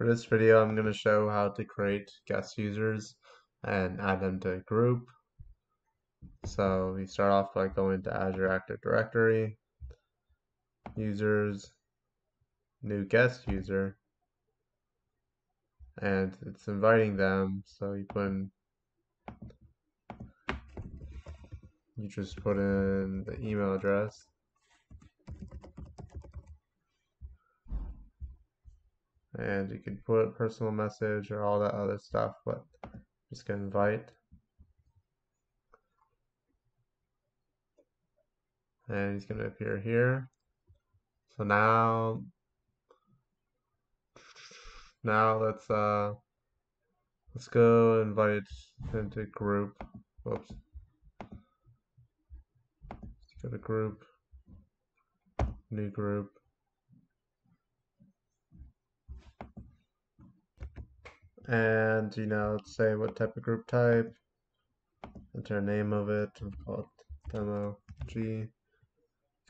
For this video, I'm going to show how to create guest users and add them to a group. So we start off by going to Azure Active Directory, users, new guest user, and it's inviting them. So you put in, you just put in the email address. And you can put personal message or all that other stuff, but just gonna invite. And he's gonna appear here. So now, now let's uh, let's go invite into group. Whoops. Let's go to group, new group. And you know let's say what type of group type. Enter a name of it call it demo g.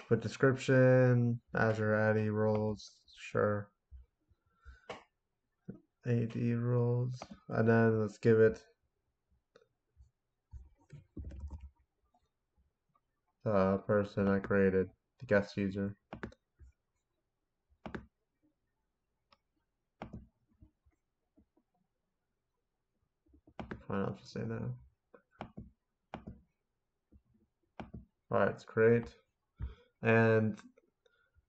Put description azure AD roles sure. AD roles and then let's give it the person I created the guest user Fine, I'll just say that? Alright, it's great. And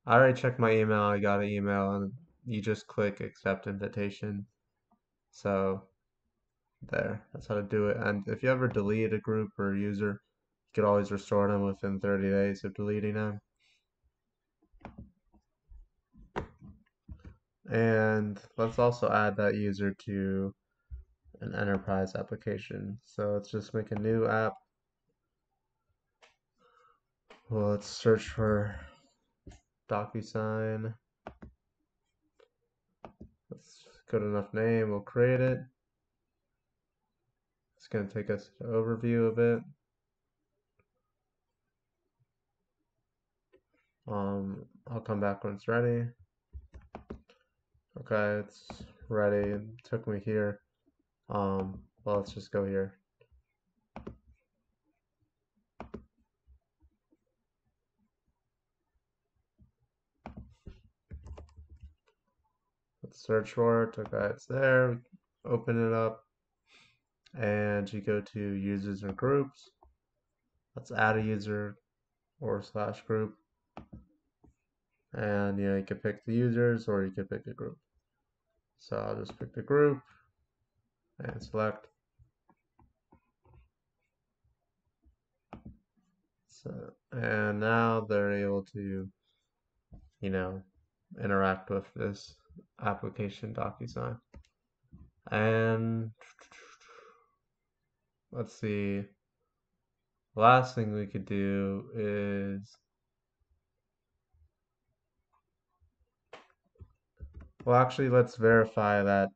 I already checked my email. I got an email, and you just click accept invitation. So there, that's how to do it. And if you ever delete a group or a user, you could always restore them within 30 days of deleting them. And let's also add that user to an enterprise application. So let's just make a new app. Well, let's search for DocuSign. That's good enough name. We'll create it. It's going to take us to overview of it. Um, I'll come back when it's ready. Okay, it's ready. It took me here. Um, well, let's just go here. Let's search for it. Okay, it's there. Open it up. And you go to users and groups. Let's add a user or slash group. And you know, you can pick the users or you can pick a group. So I'll just pick the group and select. So, and now they're able to, you know, interact with this application DocuSign. And let's see. Last thing we could do is well actually let's verify that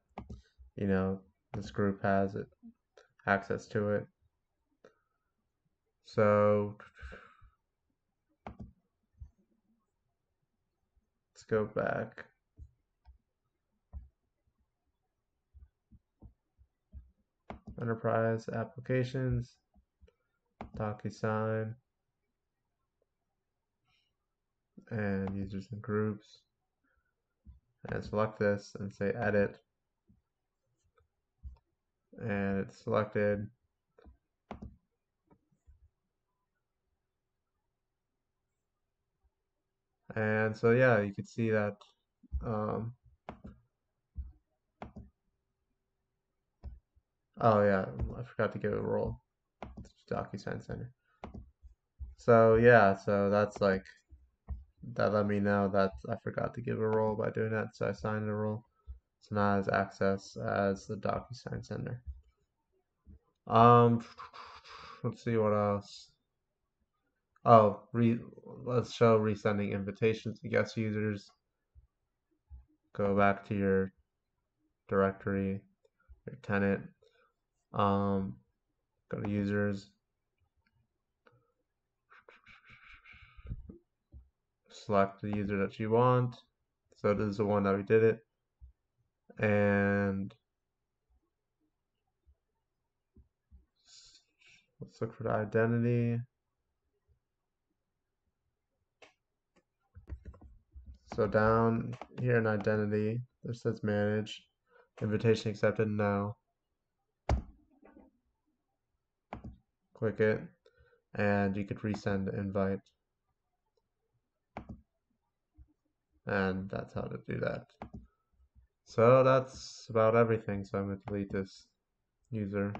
you know this group has it access to it. So let's go back. Enterprise applications DocuSign and users and groups. And select this and say edit and it's selected. And so yeah, you can see that um, oh yeah, I forgot to give it a role. DocuSign Sender. So yeah, so that's like that let me know that I forgot to give a role by doing that, so I signed a role. So now has access as the DocuSign Sender. Um, let's see what else. Oh, re let's show resending invitations to guest users. Go back to your directory, your tenant. Um, go to users. Select the user that you want. So this is the one that we did it and let's look for the identity. So down here in identity, this says manage, invitation accepted, no. Click it, and you could resend invite. And that's how to do that. So that's about everything. So I'm to delete this user.